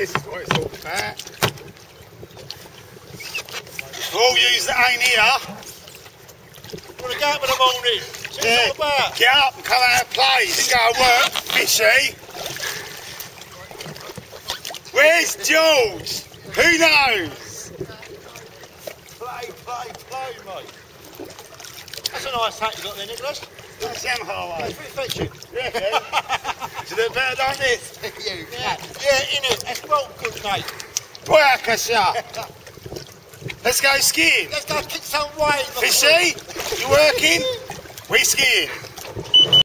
This is why it's all about. For all yous that ain't here, you want to get up in the morning? What's yeah. Get up and come out and play. You go to work, fishy. Where's George? Who knows? Play, play, play, mate. That's a nice hat you got there, Nicholas. That's Sam Harway. It's pretty fetching. Yeah. Should do better than this. you yeah. yeah, in it. That's well good, Let's go skiing. Let's go kick some waves. Fishy, you working? We skiing.